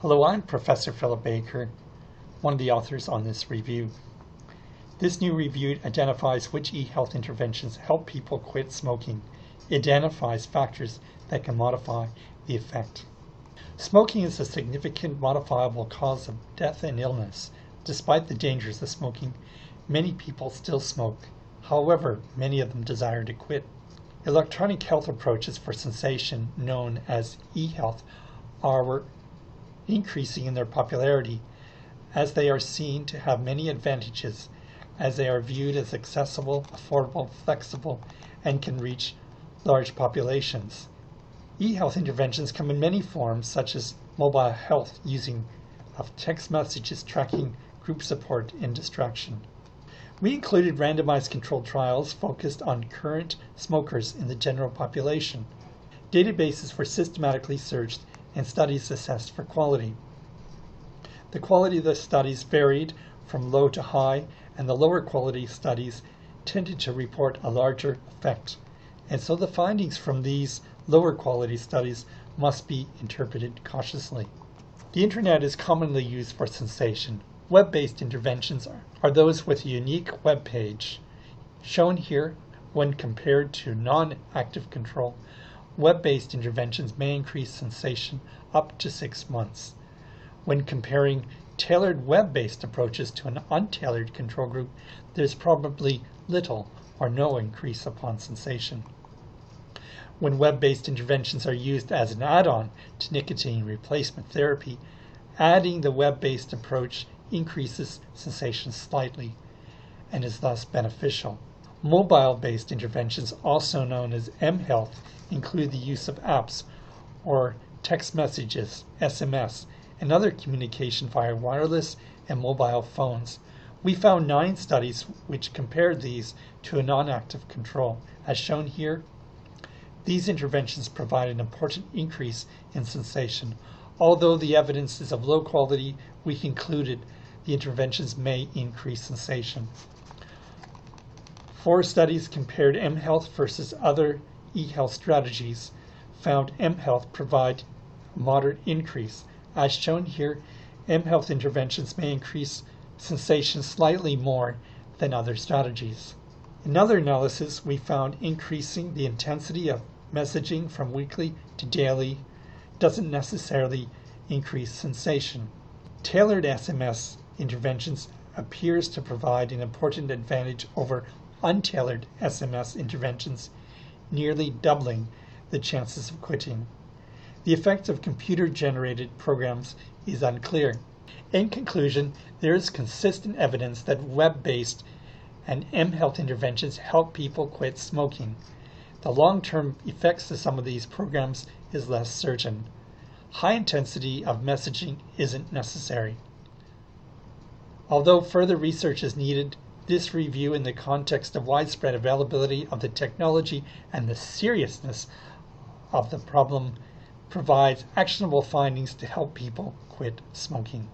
Hello, I'm Professor Philip Baker, one of the authors on this review. This new review identifies which e-health interventions help people quit smoking, identifies factors that can modify the effect. Smoking is a significant modifiable cause of death and illness. Despite the dangers of smoking, many people still smoke. However, many of them desire to quit. Electronic health approaches for cessation, known as e-health, are increasing in their popularity as they are seen to have many advantages as they are viewed as accessible, affordable, flexible, and can reach large populations. E-health interventions come in many forms such as mobile health using of text messages tracking group support and distraction. We included randomized controlled trials focused on current smokers in the general population. Databases were systematically searched and studies assessed for quality. The quality of the studies varied from low to high, and the lower quality studies tended to report a larger effect. And so the findings from these lower quality studies must be interpreted cautiously. The internet is commonly used for cessation. Web-based interventions are, those with a unique web page. Shown here, when compared to non-active control, web-based interventions may increase cessation up to six months. When comparing tailored web-based approaches to an untailored control group, there's probably little or no increase upon cessation. When web-based interventions are used as an add-on to nicotine replacement therapy, adding the web-based approach increases cessation slightly and is thus beneficial. Mobile-based interventions, also known as mHealth, include the use of apps or text messages, SMS, and other communication via wireless and mobile phones. We found nine studies which compared these to a non-active control. As shown here, these interventions provide an important increase in cessation. Although the evidence is of low quality, we concluded the interventions may increase cessation. Four studies compared mHealth versus other e-health strategies found mHealth provide moderate increase. As shown here, mHealth interventions may increase cessation slightly more than other strategies. In other analysis, we found increasing the intensity of messaging from weekly to daily doesn't necessarily increase cessation. Tailored SMS interventions appears to provide an important advantage over untailored SMS interventions, nearly doubling the chances of quitting. The effect of computer-generated programs is unclear. In conclusion, there is consistent evidence that web-based and mHealth interventions help people quit smoking. The long-term effects of some of these programs is less certain. High intensity of messaging isn't necessary. Although further research is needed, this review in the context of widespread availability of the technology and the seriousness of the problem provides actionable findings to help people quit smoking.